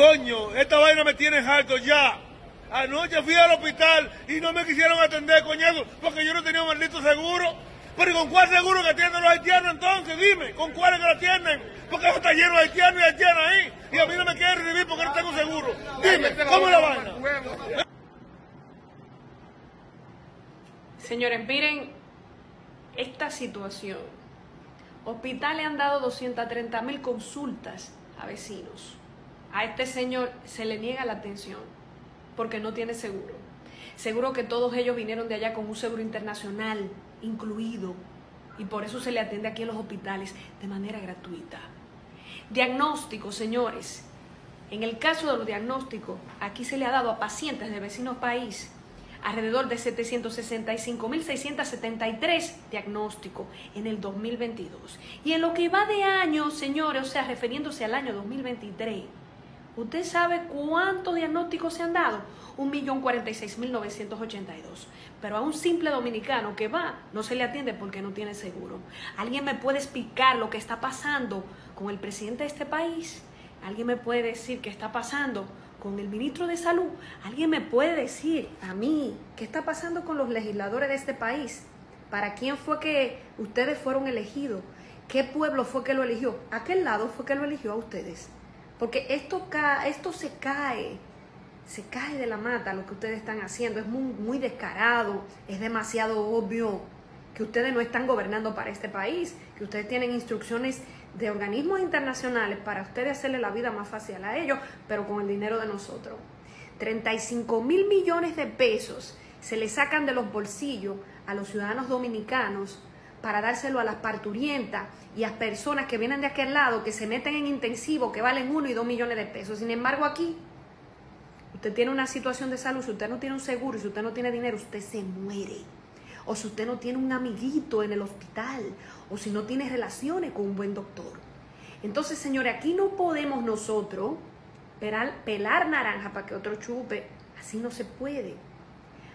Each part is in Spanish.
Coño, esta vaina me tiene harto ya. Anoche fui al hospital y no me quisieron atender, coñazo, porque yo no tenía un maldito seguro. Pero ¿y con cuál seguro que atienden los haitianos entonces? Dime, ¿con cuál es que lo atienden? Porque eso está lleno de haitianos y haitianas ahí. Y a mí no me quieren recibir porque no tengo seguro. Dime, ¿cómo es la vaina? Señores, miren esta situación. Hospitales han dado 230 mil consultas a vecinos. A este señor se le niega la atención porque no tiene seguro. Seguro que todos ellos vinieron de allá con un seguro internacional incluido y por eso se le atiende aquí en los hospitales de manera gratuita. Diagnóstico, señores. En el caso de los diagnósticos, aquí se le ha dado a pacientes de vecinos país alrededor de 765.673 diagnósticos en el 2022. Y en lo que va de año, señores, o sea, refiriéndose al año 2023, ¿usted sabe cuántos diagnósticos se han dado? 1.046.982. Pero a un simple dominicano que va, no se le atiende porque no tiene seguro. ¿Alguien me puede explicar lo que está pasando con el presidente de este país? ¿Alguien me puede decir qué está pasando con el ministro de Salud. ¿Alguien me puede decir a mí qué está pasando con los legisladores de este país? ¿Para quién fue que ustedes fueron elegidos? ¿Qué pueblo fue que lo eligió? ¿A qué lado fue que lo eligió a ustedes? Porque esto, esto se cae, se cae de la mata lo que ustedes están haciendo. Es muy, muy descarado, es demasiado obvio que ustedes no están gobernando para este país, que ustedes tienen instrucciones de organismos internacionales para ustedes hacerle la vida más fácil a ellos, pero con el dinero de nosotros. 35 mil millones de pesos se le sacan de los bolsillos a los ciudadanos dominicanos para dárselo a las parturientas y a personas que vienen de aquel lado, que se meten en intensivo, que valen uno y dos millones de pesos. Sin embargo, aquí, usted tiene una situación de salud, si usted no tiene un seguro, si usted no tiene dinero, usted se muere o si usted no tiene un amiguito en el hospital, o si no tiene relaciones con un buen doctor. Entonces, señores, aquí no podemos nosotros pelar, pelar naranja para que otro chupe. Así no se puede.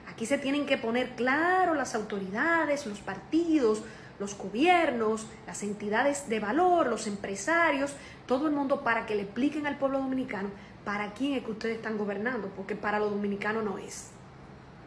Aquí se tienen que poner claro las autoridades, los partidos, los gobiernos, las entidades de valor, los empresarios, todo el mundo para que le expliquen al pueblo dominicano para quién es que ustedes están gobernando, porque para los dominicanos no es.